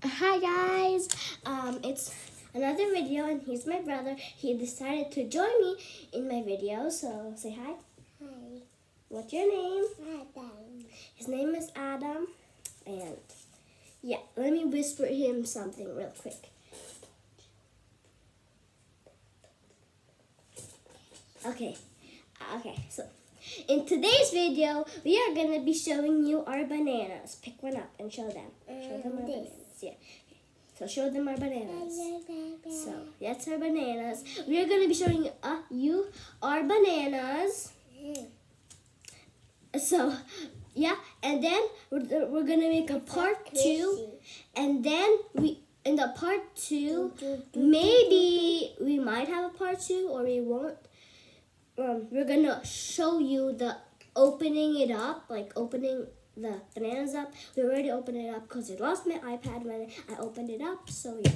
Hi guys, um, it's another video and he's my brother. He decided to join me in my video, so say hi. Hi, What's your name? Adam. His name is Adam, and yeah, let me whisper him something real quick. Okay, okay, so in today's video, we are gonna be showing you our bananas. Pick one up and show them. Show them our Um, this. bananas. Yeah. So show them our bananas. So that's our bananas. We are gonna be showing uh, you our bananas. So yeah, and then we're, we're gonna make a part two, and then we in the part two maybe we might have a part two or we won't. Um, we're gonna show you the opening it up, like opening the bananas up. We already opened it up because I lost my iPad when I opened it up. So yeah,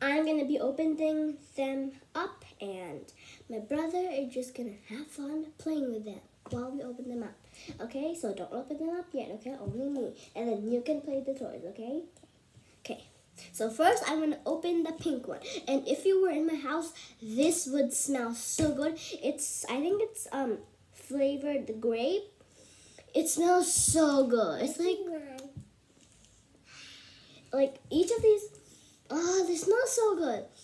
I'm gonna be opening them up, and my brother is just gonna have fun playing with them while we open them up. Okay, so don't open them up yet. Okay, only me, and then you can play the toys. Okay. Okay. So first I'm gonna open the pink one. And if you were in my house, this would smell so good. It's I think it's um flavored the grape. It smells so good. It's like like each of these oh they smell so good.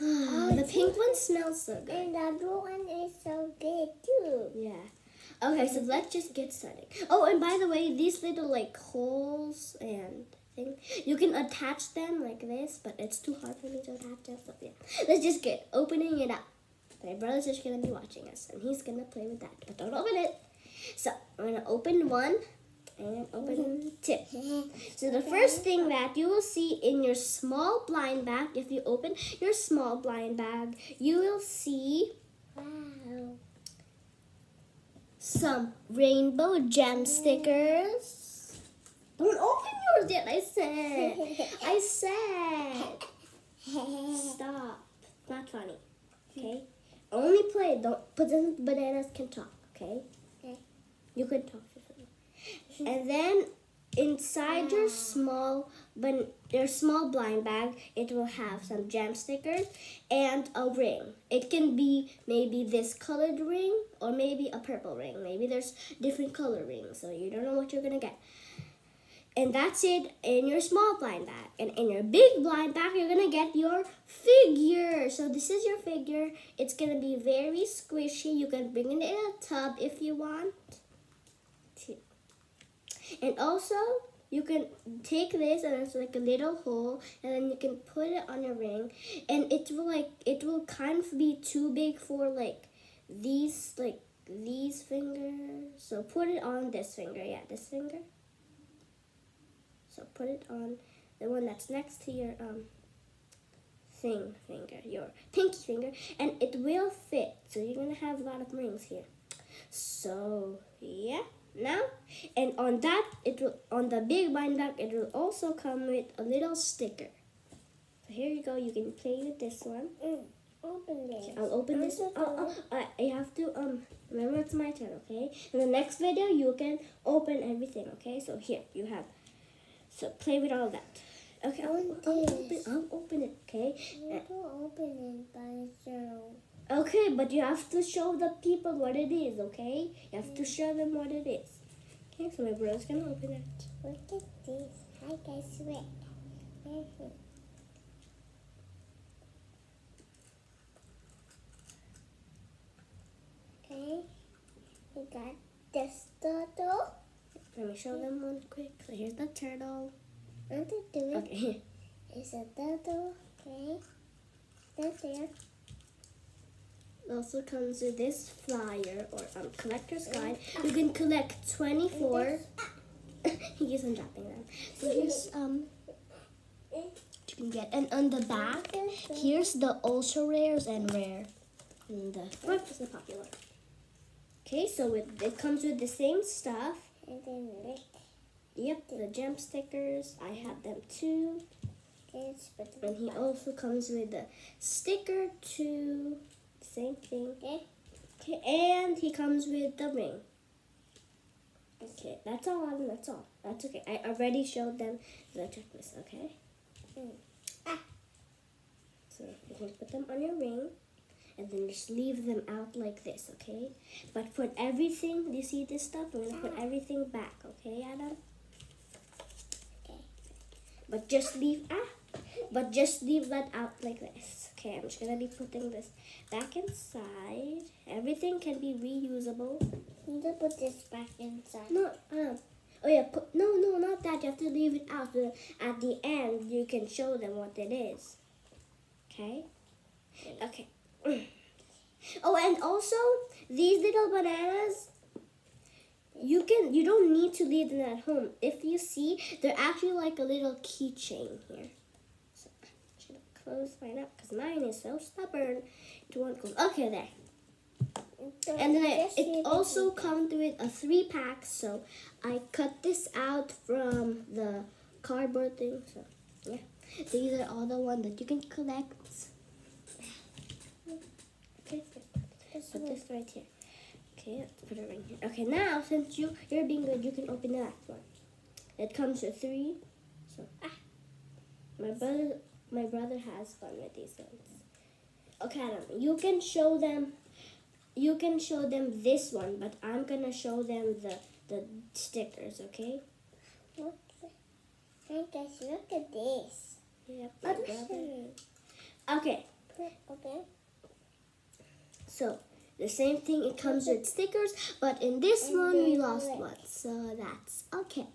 Oh, the pink one smells so good. And the blue one is so good too. Yeah. Okay, so let's just get started. Oh, and by the way, these little like holes and thing, you can attach them like this, but it's too hard for me to attach them. So yeah, let's just get opening it up. My brother's just gonna be watching us, and he's gonna play with that. But don't open it. So I'm gonna open one and open two. So the first thing that you will see in your small blind bag, if you open your small blind bag, you will see Wow. some rainbow gem stickers. Don't open yours yet, I said. I said. Stop. Not funny. Okay? Only play. Don't put the bananas can talk, okay? You can talk to them. And then inside your ah. small but your small blind bag, it will have some gem stickers and a ring. It can be maybe this colored ring or maybe a purple ring. Maybe there's different color rings, so you don't know what you're gonna get. And that's it in your small blind bag. And in your big blind bag, you're gonna get your figure. So this is your figure. It's gonna be very squishy. You can bring it in a tub if you want. And also, you can take this and it's like a little hole, and then you can put it on your ring, and it will like it will kind of be too big for like these like these fingers. So put it on this finger. Yeah, this finger. So put it on the one that's next to your um thing finger, your pinky finger, and it will fit. So you're gonna have a lot of rings here. So yeah, now and on that it will on the big bind bag it will also come with a little sticker. So here you go. You can play with this one. Mm. Open this. I'll open this. Oh, oh, I, I have to um remember it's my turn, okay? In the next video you can open everything, okay? So here you have. So play with all that. Okay, I'll, I'll open. I'll open it, okay? You don't open it by yourself. Okay, but you have to show the people what it is, okay? You have to show them what it is. Okay, so my brother's gonna open it. Look at this. Hi guys, wait. Mhm. Okay, we got this turtle. Let me show them one quick. So here's the turtle. Want to do it? Okay. It's a turtle. Okay, that's there. It also comes with this flyer or um, collector's guide. You can collect 24. he on dropping them. Here's um you can get and on the back here's the ultra rares and rare. And the front is the popular. Okay, so it, it comes with the same stuff. Yep, the gem stickers. I have them too. And he also comes with the sticker too. Same thing. okay. Okay, and he comes with the ring. Okay, that's all. Adam, That's all. That's okay. I already showed them the checklist. Okay. Mm. Ah. So you can put them on your ring, and then just leave them out like this. Okay. But put everything. You see this stuff? I'm gonna put everything back. Okay, Adam. Okay. But just leave ah. But just leave that out like this. Okay, I'm just gonna be putting this back inside. Everything can be reusable. You need to put this back inside. No, um, oh yeah, put, no, no, not that. You have to leave it out. So at the end, you can show them what it is. Okay? Okay. Oh, and also, these little bananas, you can, you don't need to leave them at home. If you see, they're actually like a little keychain here. So, I'm just gonna close mine up because mine is so stubborn. It won't close. Okay, there. And then I, it also comes with a three pack, so I cut this out from the cardboard thing. So yeah, these are all the ones that you can collect. Okay, put this right here. Okay, let's put it right here. Okay, now since you you're being good, you can open the last one. It comes with three. So ah, my brother my brother has fun with these ones. Okay, Adam, you can show them. You can show them this one, but I'm gonna show them the the stickers. Okay? Okay. Hey guys, look at this. Yep. my brother. Okay, Okay. so the same thing. It comes with stickers, but in this And one we lost one, so that's okay.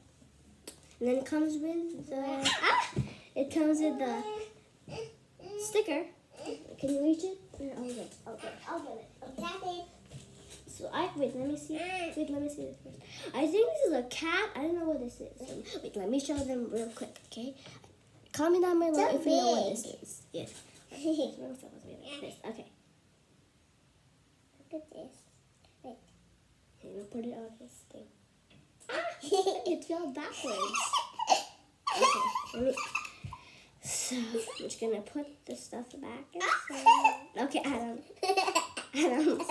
And then it comes with the ah, it comes with the sticker. Can you reach it? I'll get it. I'll get it. I'll get it. Okay. So I wait. Let me see. Wait. Let me see this first. I think this is a cat. I don't know what this is. So, wait. Let me show them real quick. Okay. Comment down below So if you know what this is. Yes. It's supposed to be like this. Okay. Look at this. Wait. Okay, we'll put it on his thing. Ah, it fell backwards. Okay. Let me. So I'm just gonna put the stuff back inside. Okay, Adam. Adam,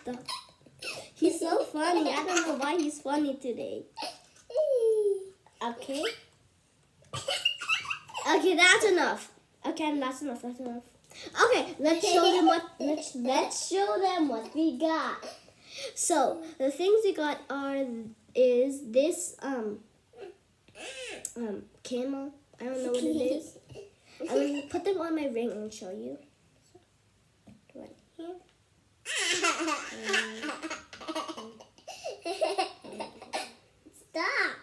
stop. He's so funny. I don't know why he's funny today. Okay. Okay, that's enough. Okay, that's enough. That's enough. Okay, let's show them what. Let's let's show them what we got. So the things we got are is this um um camel. I don't know what it is. I'm gonna put them on my ring and show you. One here. Stop.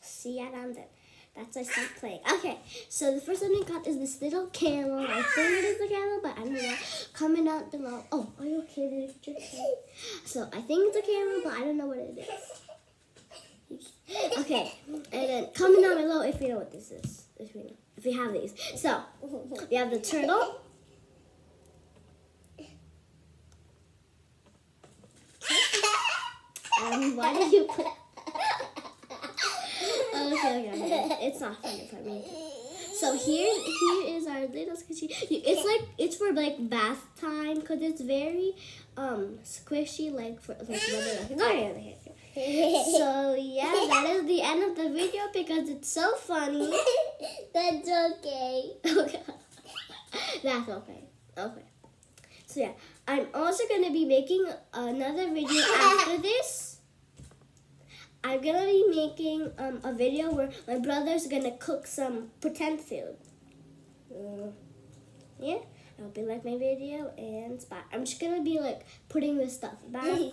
See, I found it. That's why I stopped playing. Okay, so the first one we got is this little camel. I think it is a camel, but I don't know. Comment down below. Oh, are you okay? Did it So I think it's a camel, but I don't know what it is. Okay, and then comment down below if you know what this is. If we know, if you have these. So we have the turtle. Um, why did you put? Okay, okay, okay. It's not funny for me. So here, here is our little squishy. It's like it's for like bath time because it's very um squishy, like for like ahead, okay. So yeah, that is the end of the video because it's so funny. That's okay. Okay. That's okay. Okay. So yeah, I'm also gonna be making another video after this. I'm gonna be making um, a video where my brother's gonna cook some pretend food. Uh, yeah, I hope you like my video and bye. I'm just gonna be like putting this stuff back.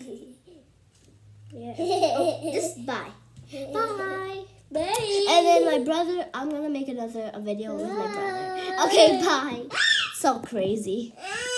Yeah. Oh, just bye. Bye. Bye. And then my brother, I'm gonna make another a video with my brother. Okay, bye. So crazy.